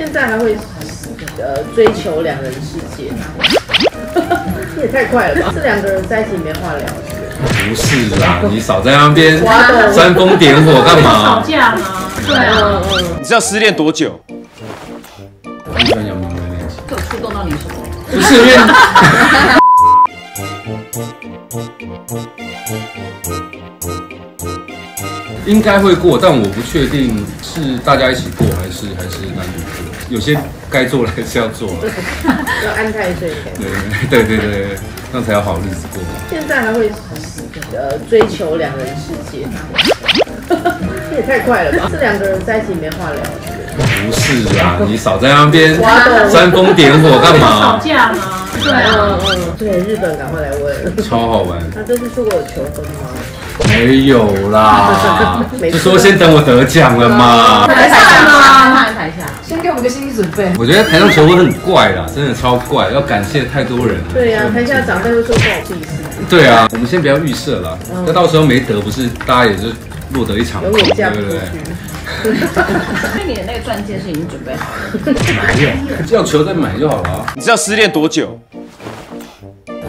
现在还会呃追求两人世界？你也太快了吧！这两个人在一起没话聊，不是啦，你少在那边煽风点火干嘛吵？架吗？对啊，你知道失恋多久？我很喜欢杨明威那一集，有触动到你什么？不是因为。应该会过，但我不确定是大家一起过还是还是单独过。有些该做的还是要做了，要安太岁钱。对对对对对，这样才有好日子过。现在还会呃追求两人世界？这 也太快了吧！这两个人在一起没话聊，不是啊，你少在那边煽风点火干嘛 吵？架吗？对嗯啊，嗯，对，日本赶快来问。超好玩，那这次出国有求婚吗？没有啦，没就说先等我得奖了嘛。台下吗？台下。先给我们个心理准备。我觉得台上求婚很怪啦，真的超怪，要感谢太多人了。对呀、台下长辈会说关我屁事，对啊，我们先不要预设了，那到时候没得，不是大家也是落得一场空，对不对？去。所以你的那个钻戒是已经准备好了？没有，要求再买就好了啊。你知道失恋多久？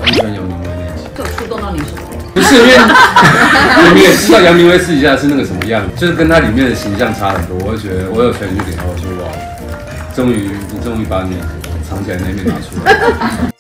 喜欢杨明威那一集，就触动到你什么？不是因为你们也知道杨明威私底下是那个什么样，就是跟他里面的形象差很多。我就觉得我有权去给他，我说哇，终于你终于把你藏起来那一面拿出来。